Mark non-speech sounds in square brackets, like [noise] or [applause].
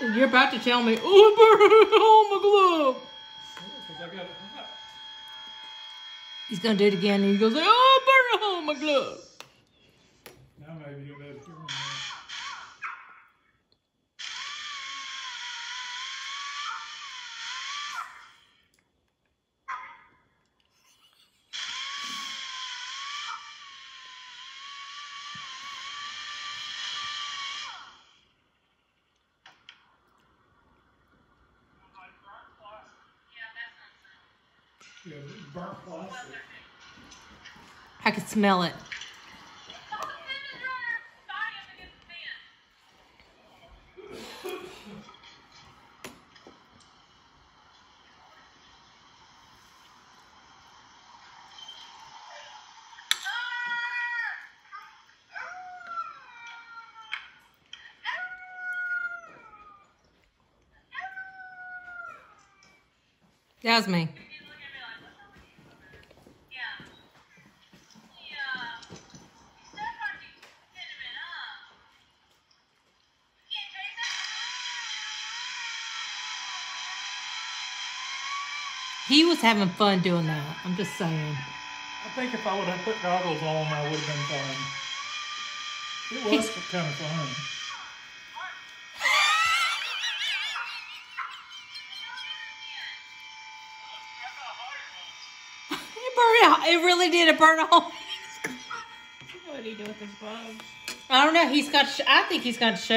You're about to tell me, oh, I burned my glove. He's gonna do it again, and he goes, like oh, I burned my glove. Now maybe you'll be able to. Yeah, burnt plastic. I can smell it. That was me. He was having fun doing that. I'm just saying. I think if I would have put goggles on, I would have been fine. It was He's- kind of fun. [laughs] It burned out. It really did. It burned a hole. [laughs] What do you do with his bugs? I don't know. He's got. Sh- I think he's got. Sh-